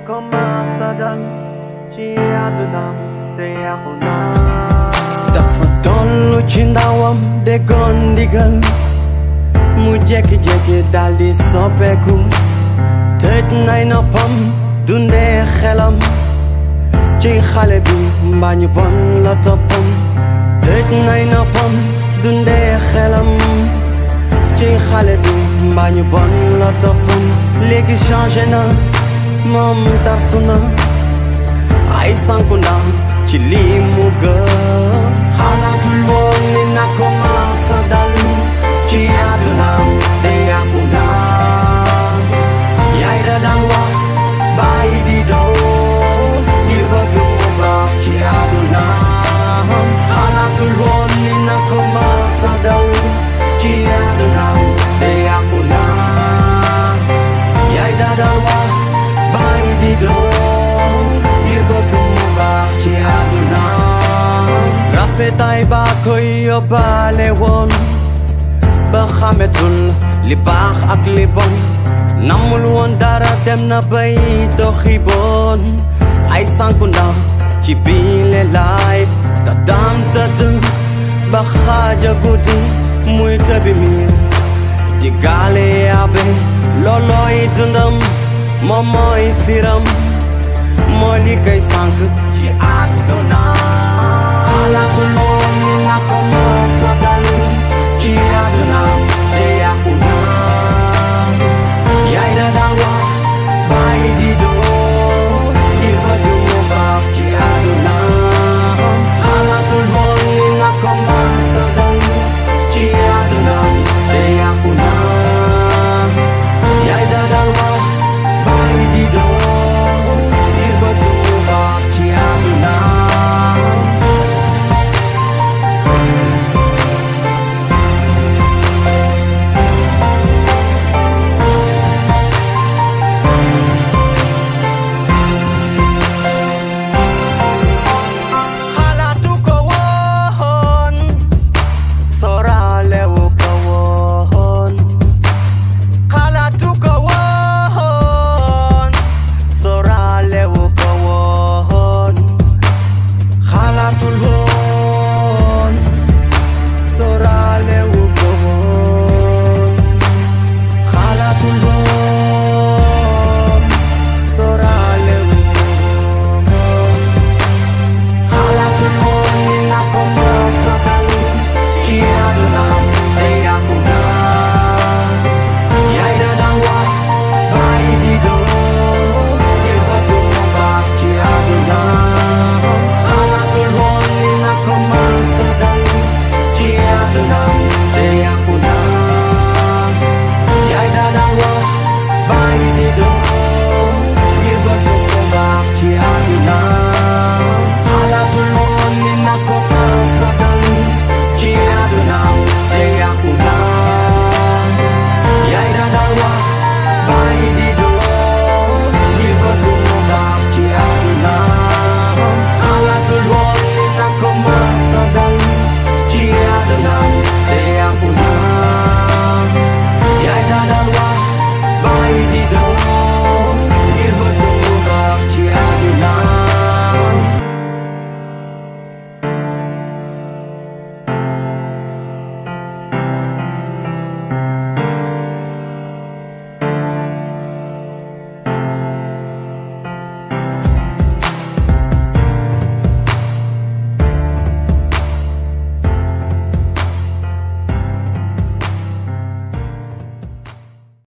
Kemasadan Cia dendam Teapona Dafaton daldi soppeeku Tëj nay noppam Dundee Ci xale bi mbañu bon la toppam Tëj nay ma tar su na ay sànku ndax ci lii mu gëm xalaatul Pafetay ba ko yóbbaale woon ba xametul li baax ak li bon namul woon dara dem na bay doxi bon ay sànku ndax ci biile life te daam tëdd ba xaaja guddi muy tëbi miir di gaale yaabe loolooy dundam moom mooy firam moo li koy sànk ci àdduna All I can know, I'm not